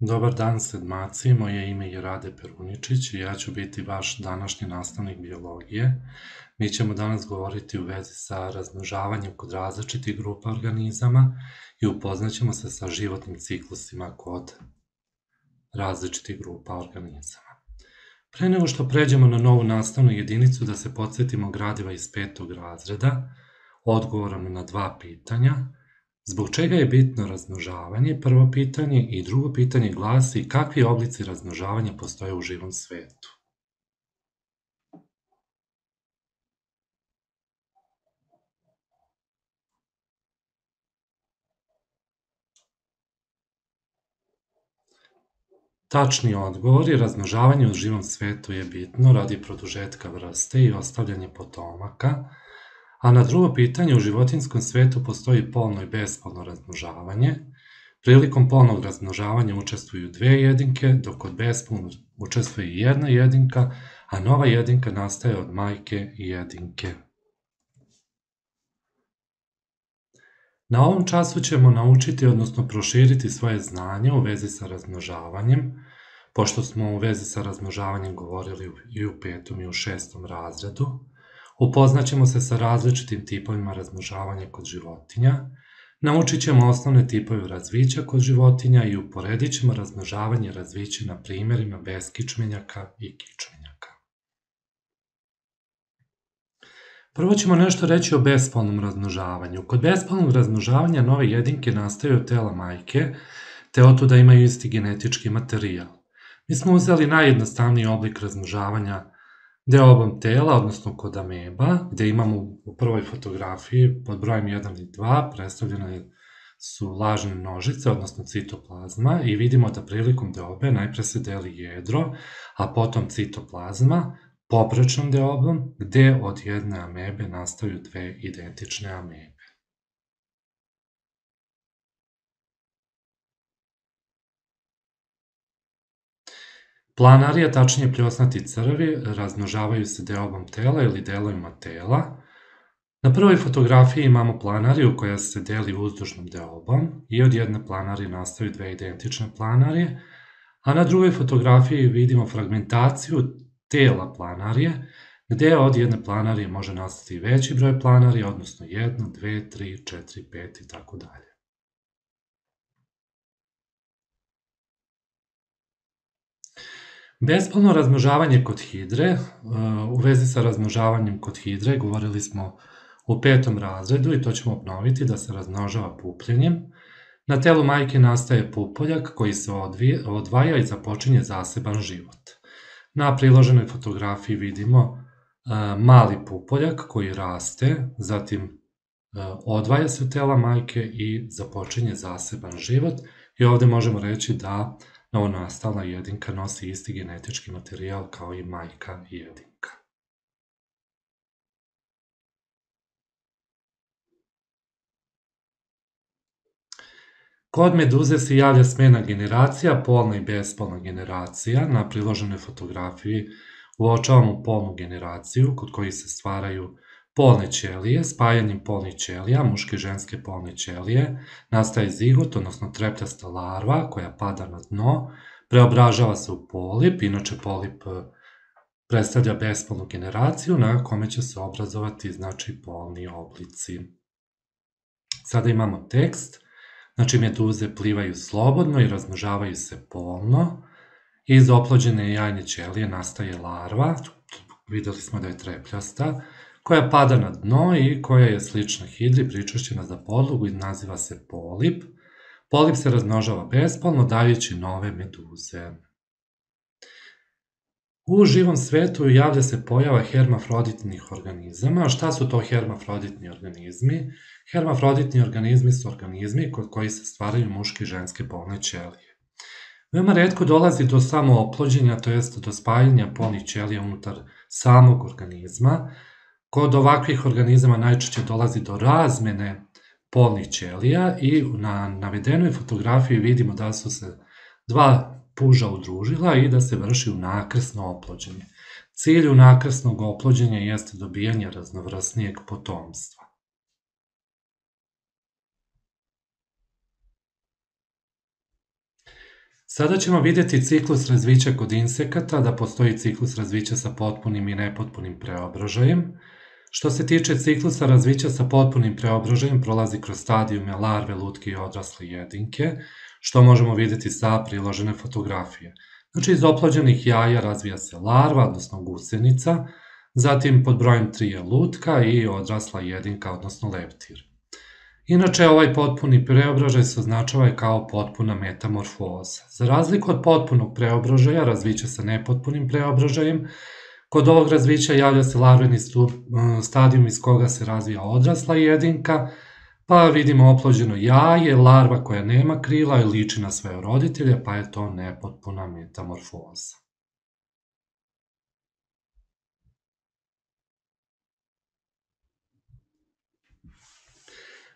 Dobar dan sedmaci, moje ime je Rade Peruničić i ja ću biti vaš današnji nastavnik biologije. Mi ćemo danas govoriti u vezi sa razmnožavanjem kod različitih grupa organizama i upoznaćemo se sa životnim ciklusima kod različitih grupa organizama. Pre nego što pređemo na novu nastavnu jedinicu da se podsjetimo gradiva iz petog razreda, odgovorom na dva pitanja – Zbog čega je bitno razmnožavanje, prvo pitanje, i drugo pitanje glasi kakvi oblici razmnožavanja postoje u živom svetu. Tačni odgovor je razmnožavanje u živom svetu je bitno radi produžetka vrste i ostavljanje potomaka, A na drugo pitanje, u životinskom svetu postoji polno i bespolno razmnožavanje. Prilikom polnog razmnožavanja učestvuju dve jedinke, dok kod bespolnog učestvuje jedna jedinka, a nova jedinka nastaje od majke i jedinke. Na ovom času ćemo naučiti, odnosno proširiti svoje znanje u vezi sa razmnožavanjem, pošto smo u vezi sa razmnožavanjem govorili i u petom i u šestom razredu. Upoznaćemo se sa različitim tipovima razmnožavanja kod životinja, naučit ćemo osnovne tipove razvića kod životinja i uporedit ćemo razmnožavanje razvića na primerima beskičmenjaka i kičmenjaka. Prvo ćemo nešto reći o bespolnom razmnožavanju. Kod bespolnog razmnožavanja nove jedinke nastaju od tela majke, te otuda imaju isti genetički materijal. Mi smo uzeli najjednostavniji oblik razmnožavanja Deobom tela, odnosno kod ameba, gde imamo u prvoj fotografiji pod brojem 1 i 2 predstavljene su lažne nožice, odnosno citoplazma i vidimo da prilikom deobe najpre se deli jedro, a potom citoplazma poprečnom deobom, gde od jedne amebe nastaju dve identične amebe. Planarija, tačnije pljosnati crvi, razmnožavaju se deobom tela ili delovima tela. Na prvoj fotografiji imamo planariju koja se deli uzdužnom deobom i od jedne planarije nastaju dve identične planarije, a na drugoj fotografiji vidimo fragmentaciju tela planarije, gde od jedne planarije može nastati veći broj planarija, odnosno 1, 2, 3, 4, 5 i tako dalje. Bespolno razmnožavanje kod hidre, uh, u vezi sa razmnožavanjem kod hidre, govorili smo u petom razredu i to ćemo obnoviti da se razmnožava pupljenjem. Na telu majke nastaje pupoljak koji se odvaja i započinje zaseban život. Na priloženoj fotografiji vidimo uh, mali pupoljak koji raste, zatim uh, odvaja se od tela majke i započinje zaseban život i ovde možemo reći da Novonastala jedinka nosi isti genetički materijal kao i majka jedinka. Kod meduze se javlja smena generacija, polna i bespolna generacija. Na priloženoj fotografiji uočavamo polnu generaciju kod kojih se stvaraju polne ćelije, spajanjem polnih ćelija, muške i ženske polne ćelije, nastaje zigot, odnosno treptasta larva koja pada na dno, preobražava se u polip, inače polip e, predstavlja bespolnu generaciju na kome će se obrazovati znači polni oblici. Sada imamo tekst, znači meduze plivaju slobodno i razmnožavaju se polno, iz oplođene jajne ćelije nastaje larva, videli smo da je trepljasta, koja pada na dno i koja je slična hidri pričašćena za podlogu i naziva se polip. Polip se razmnožava bespolno dajući nove meduze. U živom svetu javlja se pojava hermafroditnih organizama. Šta su to hermafroditni organizmi? Hermafroditni organizmi su organizmi kod koji se stvaraju muške i ženske polne ćelije. Veoma redko dolazi do samo oplođenja, to jest do spajanja polnih ćelija unutar samog organizma, Kod ovakvih organizama najčešće dolazi do razmene polnih ćelija i na navedenoj fotografiji vidimo da su se dva puža udružila i da se vrši unakrsno oplođenje. Cilj unakrsnog oplođenja jeste dobijanje raznovrsnijeg potomstva. Sada ćemo vidjeti ciklus razvića kod insekata, da postoji ciklus razvića sa potpunim i nepotpunim preobražajem. Što se tiče ciklusa razvića sa potpunim preobražajem, prolazi kroz stadijume larve, lutke i odrasle jedinke, što možemo vidjeti sa priložene fotografije. Znači, iz oplođenih jaja razvija se larva, odnosno gusenica, zatim pod brojem 3 je lutka i odrasla jedinka, odnosno leptir. Inače, ovaj potpuni preobražaj se označava kao potpuna metamorfoza. Za razliku od potpunog preobražaja, razvića sa nepotpunim preobražajem, kod ovog razvića javlja se larveni stadijum iz koga se razvija odrasla jedinka, pa vidimo oplođeno jaje, larva koja nema krila i liči na svoje roditelje, pa je to nepotpuna metamorfoza.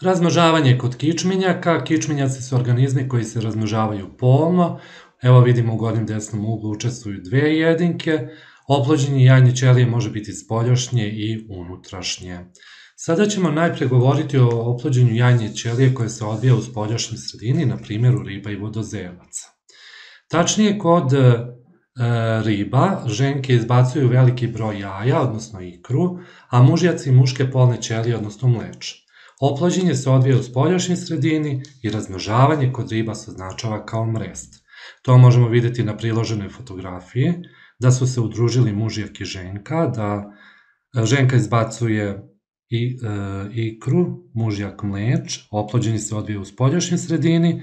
Razmnožavanje kod kičmenjaka. Kičmenjaci su organizmi koji se razmnožavaju polno. Evo vidimo u gornjem desnom uglu učestvuju dve jedinke. Oplođenje jajne ćelije može biti spoljašnje i unutrašnje. Sada ćemo najpre govoriti o oplođenju jajnje ćelije koje se odvija u spoljašnjoj sredini, na primjeru riba i vodozevaca. Tačnije, kod e, riba ženke izbacuju veliki broj jaja, odnosno ikru, a mužjaci muške polne ćelije, odnosno mleče. Oplođenje se odvija u spoljašnjoj sredini i razmnožavanje kod riba se označava kao mrest. To možemo videti na priloženoj fotografiji, da su se udružili mužjak i ženka, da e, ženka izbacuje i, e, ikru, mužjak mleč, oplođenje se odvija u spoljašnjoj sredini, e,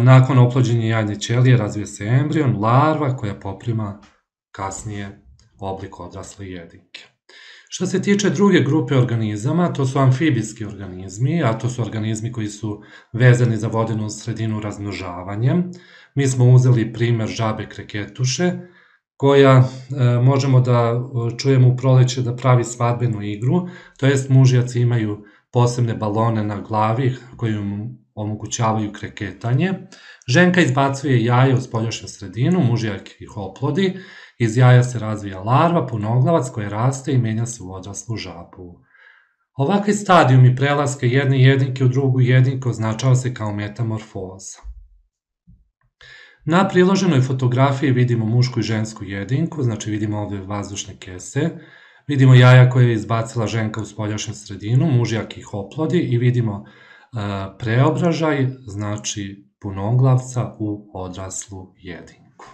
nakon oplođenja jajne ćelije razvije se embrion, larva koja poprima kasnije oblik odrasle jedinke. Što se tiče druge grupe organizama, to su amfibijski organizmi, a to su organizmi koji su vezani za vodenu sredinu razmnožavanjem. Mi smo uzeli primer žabe kreketuše, koja e, možemo da e, čujemo u proleće da pravi svadbenu igru, to jest mužjaci imaju posebne balone na glavi koji omogućavaju kreketanje. Ženka izbacuje jaje u spoljašnju sredinu, mužjak ih oplodi, iz jaja se razvija larva, punoglavac koji raste i menja se u odraslu žabu. Ovakvi stadijumi prelaske jedne jedinke u drugu jedinku označava se kao metamorfoza. Na priloženoj fotografiji vidimo mušku i žensku jedinku, znači vidimo ovde vazdušne kese, vidimo jaja koje je izbacila ženka u spoljašnju sredinu, mužjak ih oplodi i vidimo preobražaj, znači punoglavca u odraslu jedinku.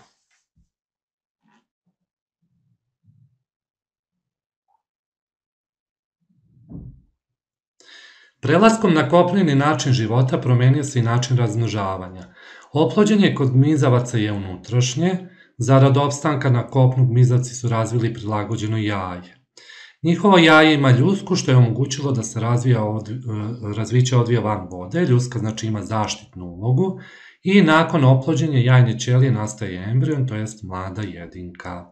Prelaskom na kopneni način života promenio se i način razmnožavanja. Oplođenje kod gmizavaca je unutrašnje, zarad opstanka na kopnu gmizavci su razvili prilagođeno jaje. Njihovo jaje ima ljusku što je omogućilo da se razvija od, e, razviće odvija van vode, ljuska znači ima zaštitnu ulogu i nakon oplođenja jajne ćelije nastaje embrion, to jest mlada jedinka.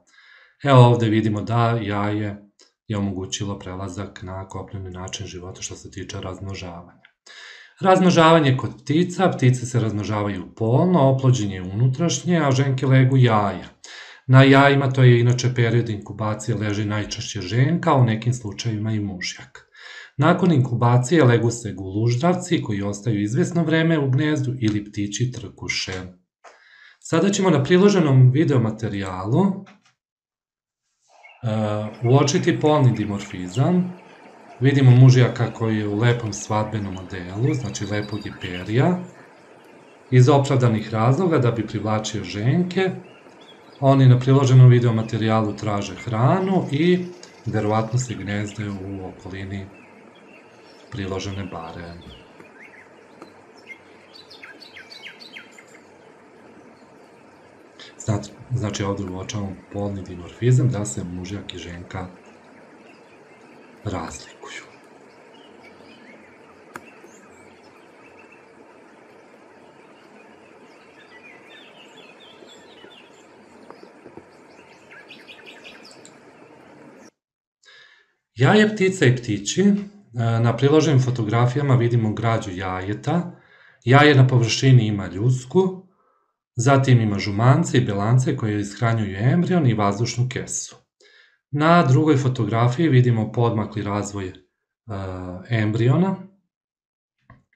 Evo ovde vidimo da jaje je omogućilo prelazak na kopneni način života što se tiče razmnožavanja. Razmnožavanje kod ptica, ptice se razmnožavaju polno, oplođenje unutrašnje, a ženke legu jaja. Na jajima to je inače period inkubacije leži najčešće ženka, u nekim slučajima i mužjak. Nakon inkubacije legu se guluždravci koji ostaju izvesno vreme u gnezdu ili ptići trkuše. Sada ćemo na priloženom videomaterijalu uh, uočiti polni dimorfizam, Vidimo mužijaka koji je u lepom svadbenom modelu, znači lepog je perija, iz opravdanih razloga da bi privlačio ženke. Oni na priloženom video materijalu traže hranu i verovatno se gnezde u okolini priložene bare. Znači ovde uočavamo polni dimorfizam da se mužjak i ženka razlikuju. Jaje ptica i ptići, e, na priloženim fotografijama vidimo građu jajeta, jaje na površini ima ljusku, zatim ima žumance i belance koje ishranjuju embrion i vazdušnu kesu. Na drugoj fotografiji vidimo podmakli razvoj e, embriona,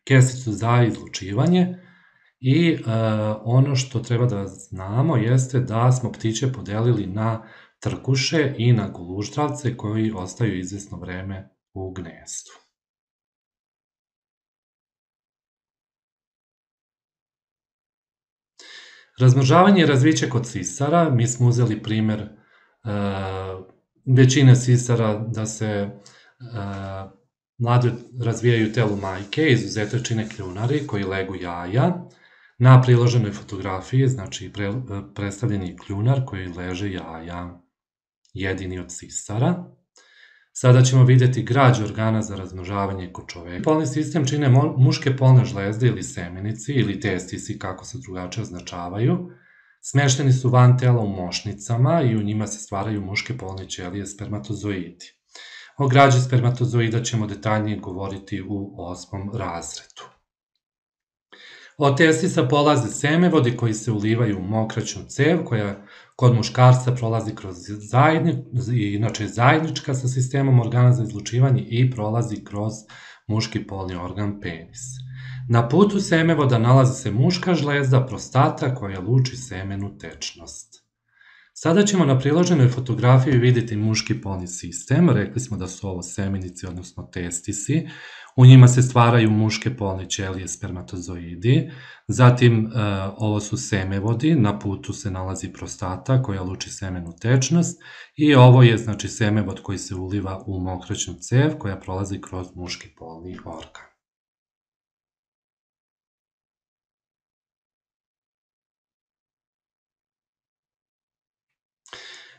kesicu za izlučivanje i e, ono što treba da znamo jeste da smo ptiće podelili na trkuše i na guluštravce koji ostaju izvesno vreme u gnezdu. Razmnožavanje i razviće kod sisara, mi smo uzeli primer e, većine sisara da se e, mlade razvijaju telu majke, izuzeto čine kljunari koji legu jaja. Na priloženoj fotografiji, znači pre, predstavljen je kljunar koji leže jaja, jedini od sisara. Sada ćemo videti građe organa za razmnožavanje kod čoveka. Polni sistem čine muške polne žlezde ili semenici ili testisi, kako se drugačije označavaju. Smešteni su van tela u mošnicama i u njima se stvaraju muške polne ćelije spermatozoidi. O građi spermatozoida ćemo detaljnije govoriti u osmom razredu. Od testisa polaze semevodi koji se ulivaju u mokraćnu cev koja kod muškarca prolazi kroz zajedni, inače zajednička sa sistemom organa za izlučivanje i prolazi kroz muški polni organ penis. Na putu semevoda nalazi se muška žlezda prostata koja luči semenu tečnost. Sada ćemo na priloženoj fotografiji videti muški polni sistem, rekli smo da su ovo semenici, odnosno testisi, u njima se stvaraju muške polne ćelije spermatozoidi, zatim e, ovo su semevodi, na putu se nalazi prostata koja luči semenu tečnost. I ovo je znači semevod koji se uliva u mokraćnu cev koja prolazi kroz muški polni organ.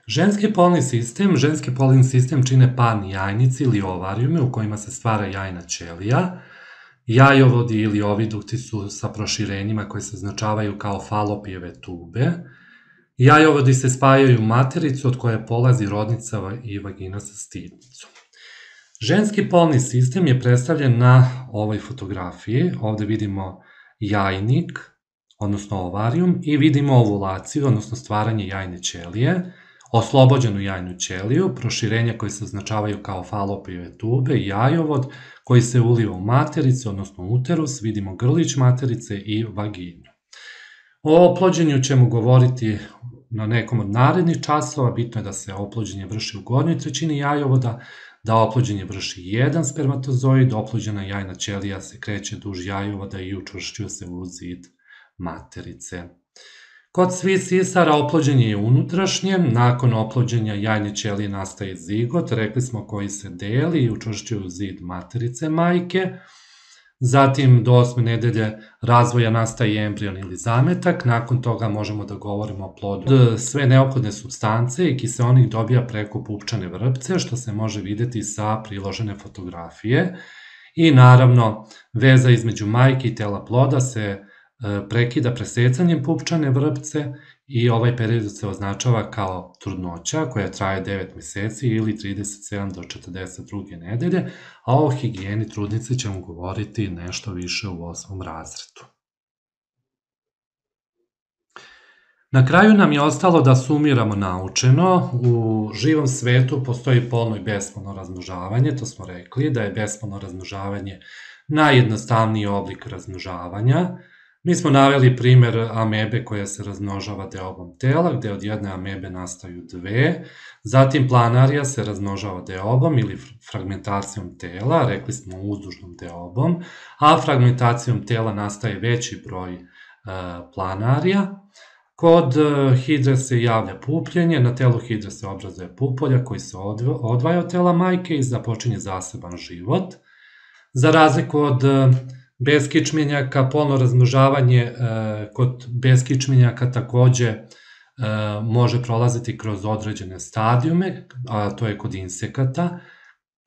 Ženski polni sistem, ženski polni sistem čine parni jajnici ili ovarijume u kojima se stvara jajna ćelija. Jajovodi ili ovidukti su sa proširenjima koje se značavaju kao falopijeve tube. Jajovodi se spajaju u matericu od koje polazi rodnica i vagina sa stidnicom. Ženski polni sistem je predstavljen na ovoj fotografiji. Ovde vidimo jajnik, odnosno ovarijum, i vidimo ovulaciju, odnosno stvaranje jajne ćelije oslobođenu jajnu ćeliju, proširenja koje se označavaju kao falopijeve tube i jajovod koji se uliva u matericu, odnosno uterus, vidimo grlić materice i vaginu. O oplođenju ćemo govoriti na nekom od narednih časova, bitno je da se oplođenje vrši u gornjoj trećini jajovoda, da oplođenje vrši jedan spermatozoid, oplođena jajna ćelija se kreće duž jajovoda i učvršćuje se u zid materice. Kod svih sisara oplođenje je unutrašnje, nakon oplođenja jajne ćelije nastaje zigot, rekli smo koji se deli i učvršćuju zid materice majke, Zatim do osme nedelje razvoja nastaje embrion ili zametak, nakon toga možemo da govorimo o plodu. Sve neophodne substance i kiseonik dobija preko pupčane vrpce, što se može videti sa priložene fotografije. I naravno, veza između majke i tela ploda se prekida presecanjem pupčane vrpce i ovaj period se označava kao trudnoća koja traje 9 meseci ili 37 do 42. nedelje, a o higijeni trudnice ćemo govoriti nešto više u osmom razredu. Na kraju nam je ostalo da sumiramo naučeno. U živom svetu postoji polno i bespolno razmnožavanje, to smo rekli, da je bespolno razmnožavanje najjednostavniji oblik razmnožavanja, Mi smo naveli primer amebe koja se razmnožava deobom tela, gde od jedne amebe nastaju dve, zatim planarija se razmnožava deobom ili fragmentacijom tela, rekli smo uzdužnom deobom, a fragmentacijom tela nastaje veći broj e, planarija. Kod e, hidre se javlja pupljenje, na telu hidre se obrazuje pupolja koji se odvaja od tela majke i započinje zaseban život. Za razliku od beskičmenjaka, polno razmnožavanje e, kod beskičmenjaka takođe e, može prolaziti kroz određene stadijume, a to je kod insekata,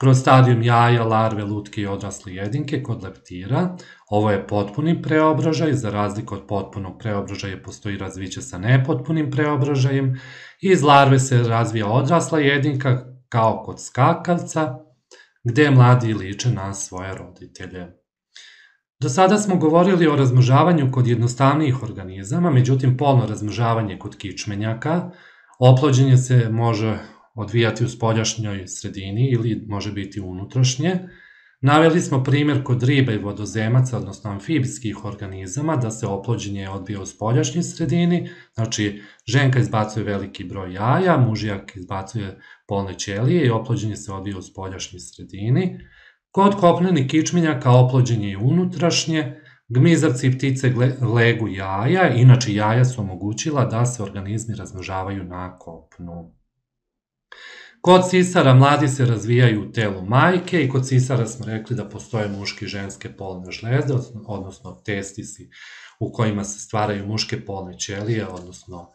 kroz stadijum jaja, larve, lutke i odrasle jedinke kod leptira. Ovo je potpuni preobražaj, za razliku od potpunog preobražaja postoji razviće sa nepotpunim preobražajem. Iz larve se razvija odrasla jedinka kao kod skakavca, gde mladi liče na svoje roditelje. Do sada smo govorili o razmnožavanju kod jednostavnijih organizama, međutim polno razmnožavanje kod kičmenjaka, oplođenje se može odvijati u spoljašnjoj sredini ili može biti unutrašnje. Naveli smo primjer kod riba i vodozemaca, odnosno amfibijskih organizama, da se oplođenje odbija u spoljašnjoj sredini, znači ženka izbacuje veliki broj jaja, mužijak izbacuje polne ćelije i oplođenje se odbija u spoljašnjoj sredini. Kod kopnenih kičmenjaka oplođenje je unutrašnje, gmizavci i ptice legu jaja, inače jaja su omogućila da se organizmi razmnožavaju na kopnu. Kod sisara mladi se razvijaju u telu majke i kod sisara smo rekli da postoje muške i ženske polne žlezde, odnosno testisi u kojima se stvaraju muške polne ćelije, odnosno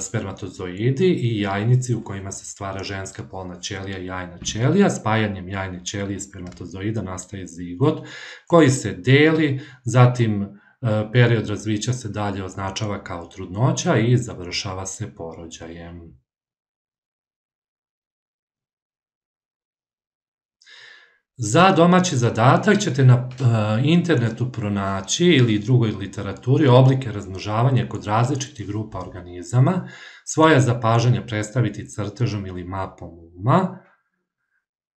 spermatozoidi i jajnici u kojima se stvara ženska polna ćelija i jajna ćelija. Spajanjem jajne ćelije i spermatozoida nastaje zigot koji se deli, zatim e, period razvića se dalje označava kao trudnoća i završava se porođajem. Za domaći zadatak ćete na e, internetu pronaći ili drugoj literaturi oblike razmnožavanja kod različitih grupa organizama, svoja zapažanja predstaviti crtežom ili mapom uma.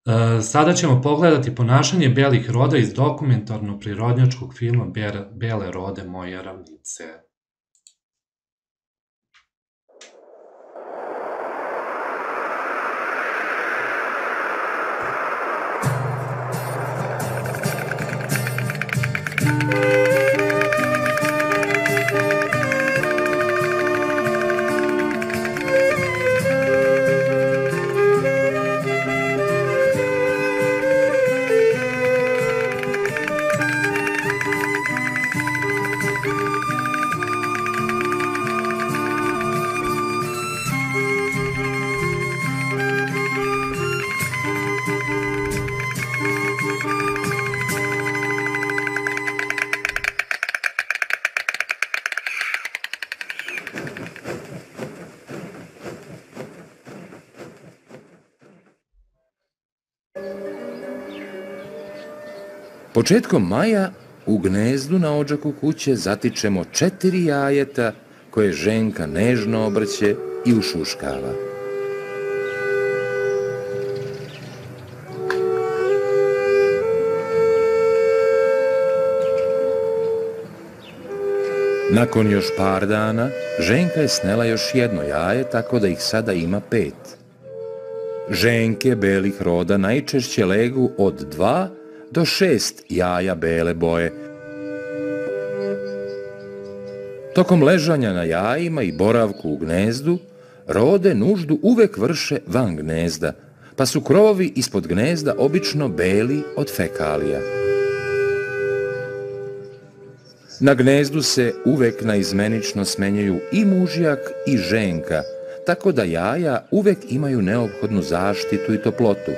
E, sada ćemo pogledati ponašanje belih roda iz dokumentarno-prirodnjačkog filma Bele rode moje ravnice. Početkom maja u gnezdu na ođaku kuće zatičemo četiri jajeta koje ženka nežno obrće i ušuškava. Nakon još par dana, ženka je snela još jedno jaje, tako da ih sada ima pet. Ženke belih roda najčešće legu od dva do šest jaja bele boje. Tokom ležanja na jajima i boravku u gnezdu, rode nuždu uvek vrše van gnezda, pa su krovovi ispod gnezda obično beli od fekalija. Na gnezdu se uvek naizmenično smenjaju i mužjak i ženka, tako da jaja uvek imaju neophodnu zaštitu i toplotu.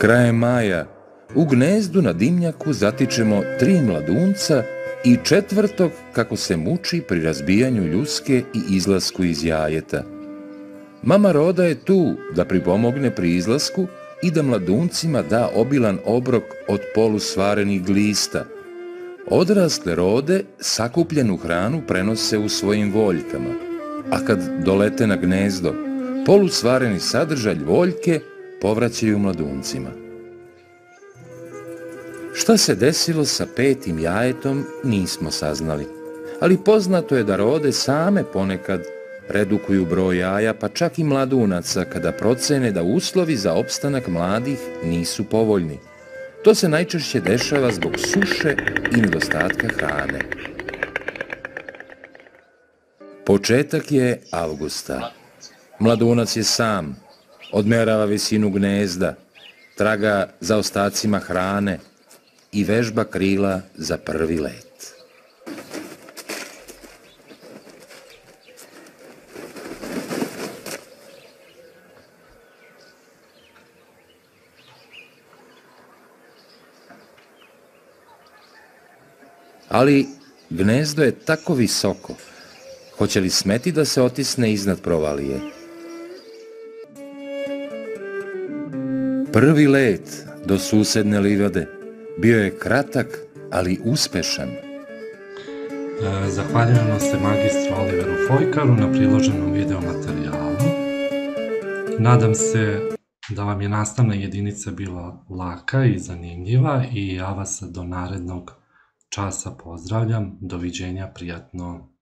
Krajem maja u gnezdu na dimnjaku zatičemo tri mladunca i četvrtog kako se muči pri razbijanju ljuske i izlasku iz jajeta. Mama roda je tu da pripomogne pri izlasku i da mladuncima da obilan obrok od polusvarenih glista. Odrasle rode sakupljenu hranu prenose u svojim voljkama, a kad dolete na gnezdo, polusvareni sadržalj voljke povraćaju mladuncima. Šta se desilo sa petim jajetom nismo saznali, ali poznato je da rode same ponekad redukuju broj jaja, pa čak i mladunaca kada procene da uslovi za opstanak mladih nisu povoljni. To se najčešće dešava zbog suše i nedostatka hrane. Početak je avgusta. Mladunac je sam, odmerava visinu gnezda, traga za ostacima hrane i vežba krila za prvi let. Ali gnezdo je tako visoko, hoće li smeti da se otisne iznad provalije? Prvi let do susedne livade bio je kratak, ali uspešan. E, zahvaljujemo se magistru Oliveru Fojkaru na priloženom videomaterijalu Nadam se da vam je nastavna jedinica bila laka i zanimljiva i ja vas do narednog časa pozdravljam. Doviđenja, prijatno.